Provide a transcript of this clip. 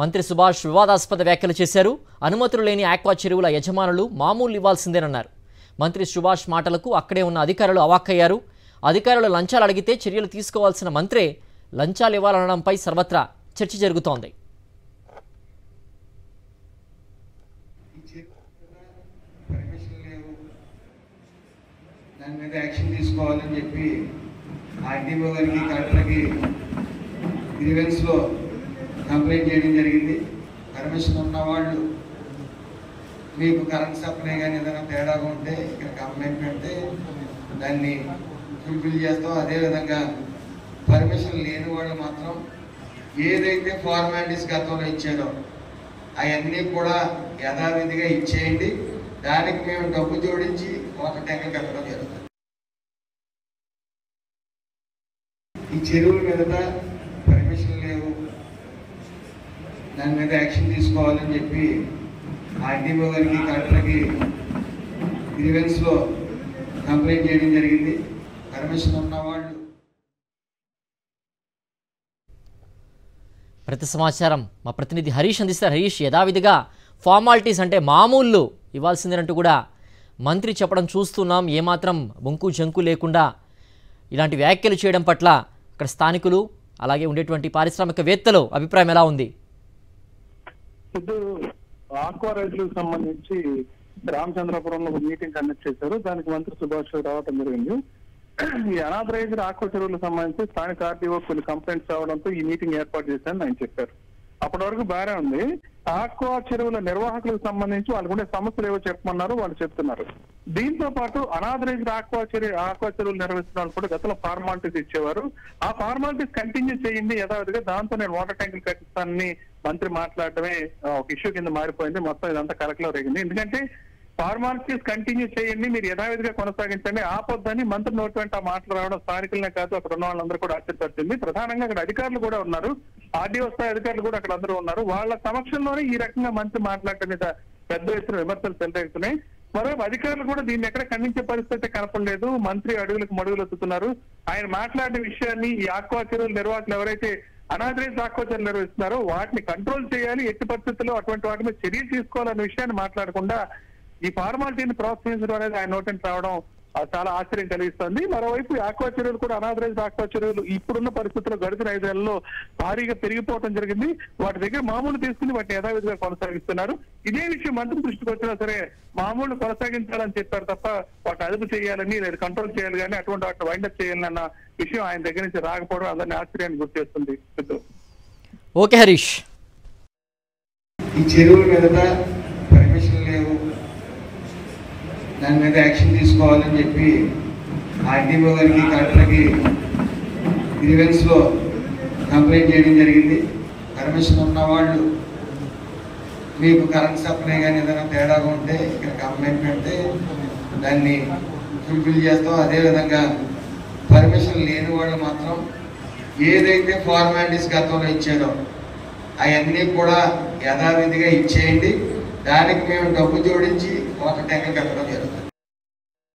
మంత్రి సుభాష్ వివాదాస్పద వ్యాఖ్యలు చేశారు. అనుమతులు లేని ఆక్వా చెరువుల యజమానులు మామూలు ఇవ్వాల్సిందేనన్నారు. మంత్రి సుభాష్ మాటలకు అక్కడే ఉన్న అధికారులు అవాక్కయ్యారు. అధికారులు లంచాలు అడిగితే చర్యలు తీసుకోవాల్సిన మంత్రే లంచాలు ఇవ్వాలనడంపై సర్వత్రా చర్చ జరుగుతోంది. దాని మీద యాక్షన్ తీసుకోవాలని చెప్పి ఆర్డీఓ గారికి కలెక్టర్కి గ్రీవెన్స్లో కంప్లైంట్ చేయడం జరిగింది. పర్మిషన్ ఉన్నవాళ్ళు మీకు కరెంట్ సప్లై కానీ ఏదైనా తేడాగా ఉంటే ఇక్కడ కంప్లైంట్ పెడితే దాన్ని ఫుల్ఫిల్ చేస్తాం. అదేవిధంగా పర్మిషన్ లేని వాళ్ళు మాత్రం ఏదైతే ఫార్మాలిటీస్ గతంలో ఇచ్చారో అవన్నీ కూడా యథావిధిగా ఇచ్చేయండి. దానికి మేము డబ్బు జోడించి వాటర్ ట్యాంకులు కట్టడం జరుగుతుంది. ఈ చెరువుల మీద దాని మీద యాక్షన్ తీసుకోవాలని చెప్పి ఆర్డీఓ గారికి కలెక్టర్కి గ్రీవెన్స్లో కంప్లైంట్ చేయడం జరిగింది. పర్మిషన్ ఉన్న వాళ్ళు. ప్రతి సమాచారం మా ప్రతినిధి హరీష్ అందిస్తారు. హరీష్ యథావిధిగా ఫార్మాలిటీస్ అంటే మామూలు ఇవ్వాల్సిందేనంటూ కూడా మంత్రి చెప్పడం చూస్తున్నాం. ఏమాత్రం బొంకు జంకు లేకుండా ఇలాంటి వ్యాఖ్యలు చేయడం పట్ల అక్కడ స్థానికులు అలాగే ఉండేటువంటి పారిశ్రామికవేత్తలు అభిప్రాయం ఎలా ఉంది? ఇప్పుడు ఆక్వా రైతులకు సంబంధించి రామచంద్రపురంలో ఒక మీటింగ్ కండక్ట్ చేశారు. దానికి మంత్రి సుభాష్ రావటం జరిగింది. ఈ అనాథరైజ్డ్ ఆక్వా చెరువులకు సంబంధించి స్థానిక ఆర్టీఓ కొన్ని కంప్లైంట్స్ రావడంతో ఈ మీటింగ్ ఏర్పాటు చేశారని ఆయన చెప్పారు. అప్పటి వరకు బాగానే ఉంది. ఆక్వా చెరువుల నిర్వాహకులకు సంబంధించి వాళ్ళకు ఉండే సమస్యలు ఏవో చెప్పమన్నారు వాళ్ళు చెప్తున్నారు. దీంతో పాటు అనాథరైజ్డ్ ఆక్వా చెరువు ఆక్వా చెరువులు నిర్వహిస్తున్న వాళ్ళు కూడా గతంలో ఫార్మాలిటీస్ ఇచ్చేవారు. ఆ ఫార్మాలిటీస్ కంటిన్యూ చేయండి యథావిధిగా. దాంతో నేను వాటర్ ట్యాంకులు కట్టిస్తానని మంత్రి మాట్లాడటమే ఒక ఇష్యూ కింద మారిపోయింది. మొత్తం ఇదంతా కలకలో రేగింది. ఎందుకంటే ఫార్మాలిటీస్ కంటిన్యూ చేయండి మీరు యథావిధిగా కొనసాగించండి ఆపొద్దని మంత్రి నోటి వెంట మాటలు రావడం స్థానికులనే కాదు అక్కడ ఉన్న వాళ్ళందరూ కూడా ఆశ్చర్యపరిచింది. ప్రధానంగా అక్కడ అధికారులు కూడా ఉన్నారు. ఆర్డీఓ స్థాయి అధికారులు కూడా అక్కడ అందరూ ఉన్నారు. వాళ్ళ సమక్షంలోనే ఈ రకంగా మంత్రి మాట్లాడటం మీద పెద్ద ఎత్తున విమర్శలు చెలరేగుతున్నాయి మరోవైపు అధికారులు కూడా దీన్ని ఎక్కడ ఖండించే పరిస్థితి కనపడలేదు. మంత్రి అడుగులకు మడుగులు ఎత్తుతున్నారు. ఆయన మాట్లాడిన విషయాన్ని ఈ ఆక్వా చెరువుల నిర్వాహకులు ఎవరైతే అనాథరైజ్ ఆక్వా నిర్వహిస్తున్నారు. వాటిని కంట్రోల్ చేయాలి. ఎట్టి పరిస్థితుల్లో అటువంటి వాటి మీద చర్యలు తీసుకోవాలనే విషయాన్ని మాట్లాడకుండా ఈ ఫార్మాలిటీని ప్రోత్సహించడం అనేది ఆయన నోటిని రావడం చాలా ఆశ్చర్యం కలిగిస్తుంది. మరోవైపు ఆక్వా చెరువులు కూడా అనాథరైజ్ ఆక్వా చెరువులు ఇప్పుడున్న పరిస్థితుల్లో గడిచిన ఐదేళ్ళలో భారీగా పెరిగిపోవడం జరిగింది. వాటి దగ్గర మామూలు తీసుకుని వాటిని యథావిధిగా కొనసాగిస్తున్నారు. ఇదే విషయం మంత్రి దృష్టికి వచ్చినా సరే మామూలు కొనసాగించాలని చెప్పారు తప్ప వాటిని అదుపు చేయాలని లేదా కంట్రోల్ చేయాలి కానీ అటువంటి వాటిని వైండప్ చేయాలని అన్న విషయం ఆయన దగ్గర నుంచి రాకపోవడం అందరినీ ఆశ్చర్యాన్ని గుర్తు చేస్తుంది. సిద్ధు. ఓకే హరీష్. ఈ చెరువుల మీద పర్మిషన్ లేవు దాని మీద యాక్షన్ తీసుకోవాలని చెప్పి ఆర్టీఓ గారికి కలెక్టర్కి గ్రీవెన్స్లో కంప్లైంట్ చేయడం జరిగింది. పర్మిషన్ ఉన్న వాళ్ళు మీకు కరెంట్ సప్లై కానీ ఏదైనా తేడాగా ఉంటే ఇక్కడ కంప్లైంట్ పెడితే దాన్ని ఫుల్ఫిల్ చేస్తాం. అదేవిధంగా పర్మిషన్ లేని వాళ్ళు మాత్రం ఏదైతే ఫార్మాలిటీస్ గతంలో ఇచ్చారో అవన్నీ కూడా యథావిధిగా ఇచ్చేయండి. దానికి మేము డబ్బు జోడించి వాటర్ ట్యాంకులు కట్టడం జరుగుతుంది.